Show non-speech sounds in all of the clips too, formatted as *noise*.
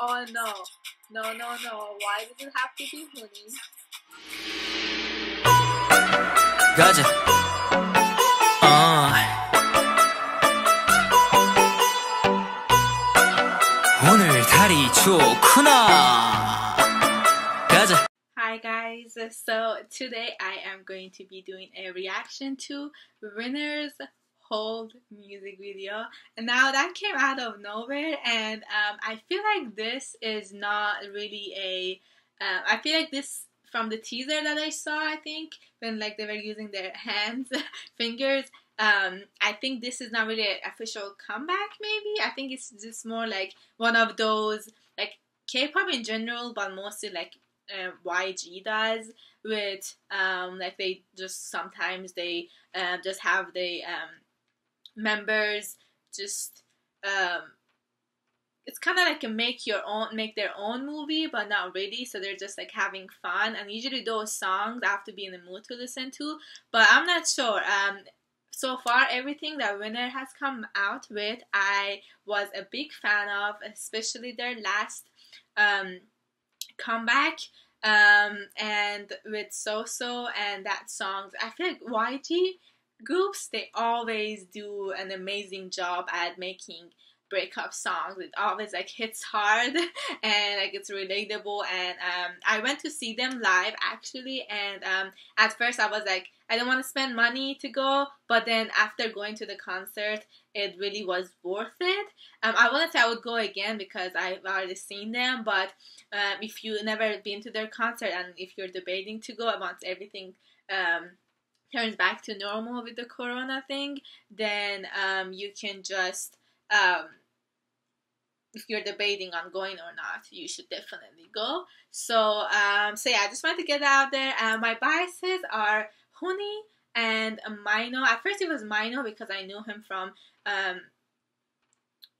Oh no. No, no, no. Why does it have to be Hoony? Gotcha. Ah. 오늘 달이 좋구나. Hi guys, so today I am going to be doing a reaction to Winner's Hold music video. And now that came out of nowhere, and um, I feel like this is not really a. Uh, I feel like this from the teaser that I saw, I think, when like they were using their hands, *laughs* fingers, um, I think this is not really an official comeback, maybe. I think it's just more like one of those, like K-pop in general, but mostly like uh, YG does with um, like they just sometimes they uh, just have the um, members just um, it's kind of like a make your own make their own movie but not really. So they're just like having fun. And usually those songs I have to be in the mood to listen to. But I'm not sure. Um so far everything that winner has come out with I was a big fan of especially their last um comeback um and with So-So and that songs I feel like YG groups they always do an amazing job at making breakup songs. It always like hits hard *laughs* and like it's relatable and um, i went to see them live actually and um, at first i was like i don't want to spend money to go but then after going to the concert it really was worth it. Um, i wouldn't say i would go again because i've already seen them but um, if you never been to their concert and if you're debating to go once everything um, turns back to normal with the corona thing, then um, you can just, um, if you're debating on going or not, you should definitely go. So, um, so yeah, I just wanted to get out there. Uh, my biases are Hoony and Mino. At first, it was Mino because I knew him from um,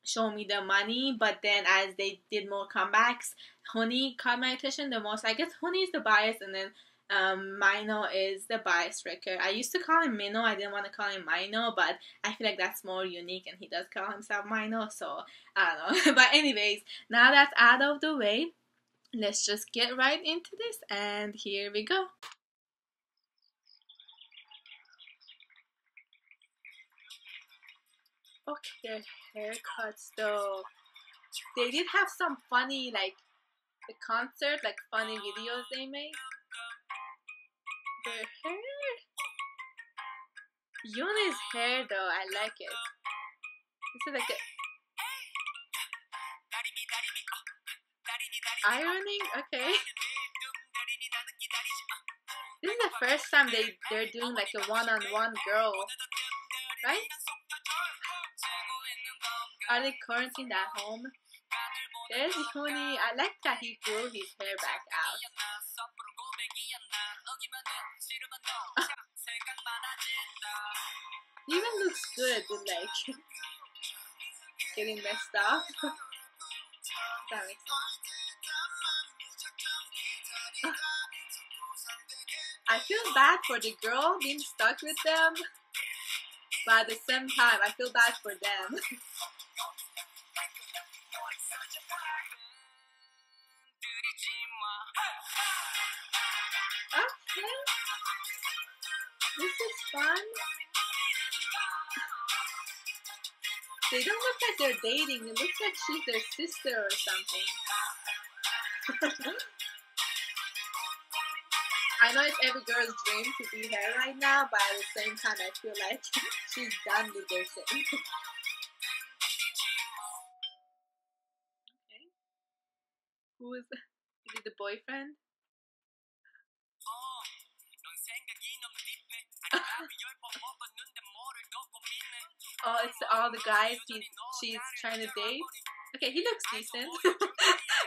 Show Me the Money, but then as they did more comebacks, Hoony caught my attention the most. I guess Hoony is the bias, and then um, Mino is the bias wrecker. I used to call him Mino. I didn't want to call him Mino, but I feel like that's more unique, and he does call himself Mino. So I don't know. *laughs* but anyways, now that's out of the way, let's just get right into this, and here we go. Okay, their haircuts though. They did have some funny like the concert, like funny videos they made. Their hair. Hair though, I like it. This is like a ironing. Okay. This is the first time they they're doing like a one-on-one girl, right? Are they quarantined at home? There's Hoony. I like that he grew his hair back out. Even looks good with like *laughs* getting messed up. *laughs* that makes sense. *laughs* I feel bad for the girl being stuck with them, but at the same time, I feel bad for them. okay. This is fun. They don't look like they're dating. It looks like she's their sister or something. *laughs* I know it's every girl's dream to be her right now, but at the same time, I feel like *laughs* she's done with their thing. *laughs* okay. Who is, is it the boyfriend? Oh, it's all the guys he's, she's trying to date. Okay, he looks decent. *laughs*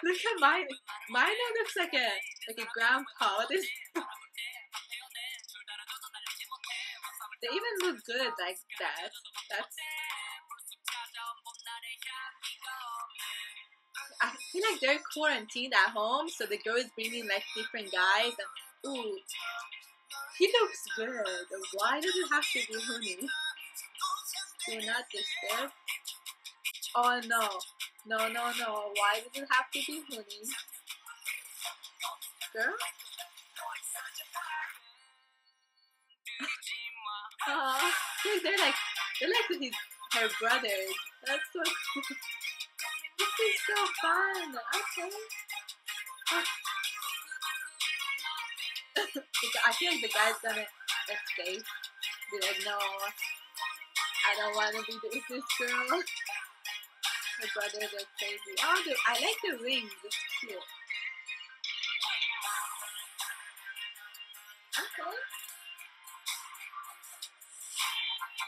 Look at mine. Mine looks like a like a grandpa. *laughs* They even look good like that. That's. I feel like they're quarantined at home, so the girl is bringing like different guys, and ooh, he looks good. Why does it have to be Hoony? You're not disturbed. Oh no. No, no, no. Why does it have to be Hoony? Girl? Oh, they're like they're like his her brothers. That's so cool. This is so fun. Okay. Oh. *laughs* I feel like the guy's gonna escape. Be like, no, I don't want to be with this girl. Her brothers are crazy. Oh, the, I like the rings. It's cute. Okay.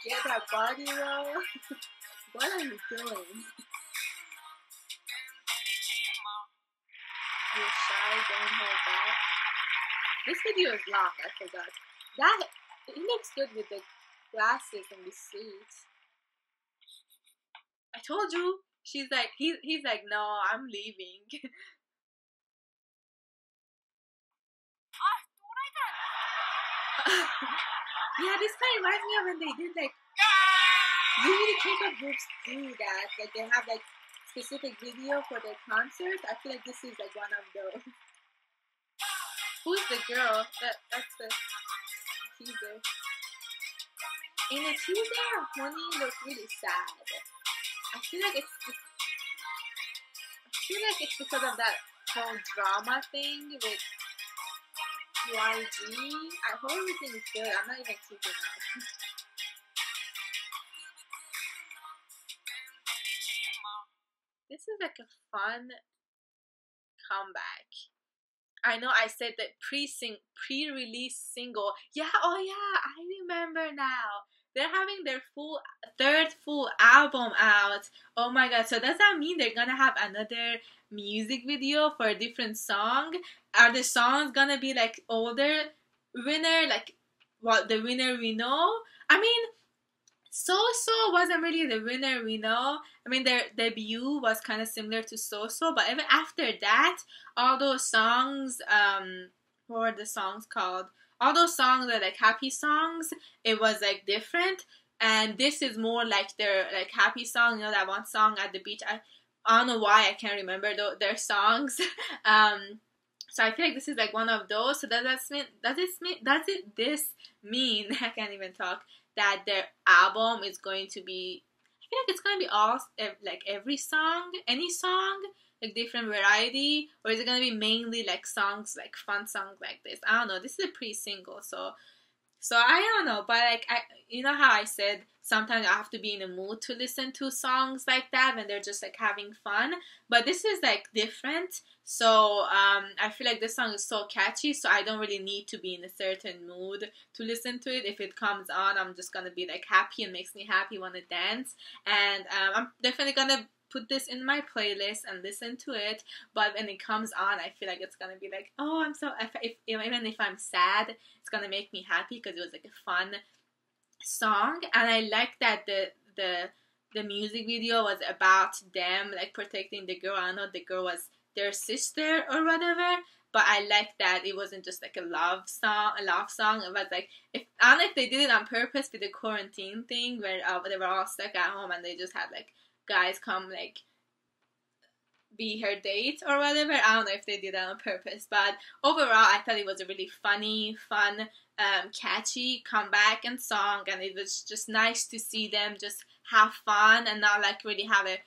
Get that body roll. *laughs* what are you doing? You're shy, don't hold back. This video is long, I forgot. That it looks good with the glasses and the suit. I told you. She's like he he's like, no, I'm leaving. *laughs* yeah, this kind of reminds me of when they did like usually K-pop groups do that. Like they have like specific video for their concert. I feel like this is like one of those. *laughs* Who's the girl? That that's the teaser. In the teaser, Hoony looks really sad. I feel like it's just, I feel like it's because of that whole drama thing with YG. I hope everything is good. I'm not even keeping up. this is like a fun comeback. I know I said that pre pre release single. Yeah, oh yeah, I remember now. They're having their full third full album out. Oh my god! So does that mean they're gonna have another music video for a different song? Are the songs gonna be like older winner, like what the winner we know? I mean, So So wasn't really the winner we know. I mean, their debut was kind of similar to So So, but even after that, all those songs, um, what were the songs called? All those songs are like happy songs. It was like different, and this is more like their like happy song. You know that one song at the beach. I, I don't know why I can't remember th- their songs. *laughs* um, so I feel like this is like one of those. So does that mean does this mean does it this mean *laughs* I can't even talk that their album is going to be? I feel like it's to be all like every song, any song, like different variety, or is it to be mainly like songs like fun songs like this? I don't know. This is a pre-single, so so I don't know, but like I, you know how I said sometimes I have to be in a mood to listen to songs like that when they're just like having fun. But this is like different, so um, I feel like this song is so catchy, so I don't really need to be in a certain mood to listen to it. If it comes on, I'm just gonna be like happy and makes me happy, want to dance, and um, I'm definitely gonna put this in my playlist and listen to it. But when it comes on, I feel like it's gonna be like, oh, I'm so if, if even if I'm sad, it's gonna make me happy because it was like a fun song, and I like that the the the music video was about them like protecting the girl. I know the girl was their sister or whatever. But I like that it wasn't just like a love song, a love song. It was like if I don't know if they did it on purpose with the quarantine thing, where uh, they were all stuck at home and they just had like guys come like be her date or whatever. I don't know if they did that on purpose, but overall, I thought it was a really funny, fun, um, catchy comeback and song, and it was just nice to see them just have fun and not like really have a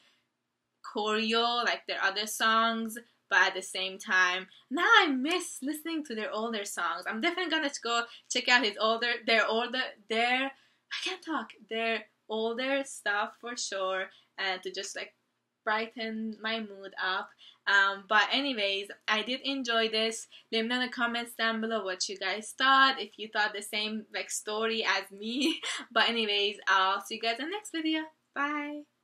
choreo like their other songs. But at the same time, now I miss listening to their older songs. I'm definitely gonna go check out his older, their older, their I can't talk, their older stuff for sure, and to just like brighten my mood up. Um, but anyways, I did enjoy this. Let me know in the comments down below what you guys thought. If you thought the same like story as me. *laughs* But anyways, I'll see you guys in the next video. Bye.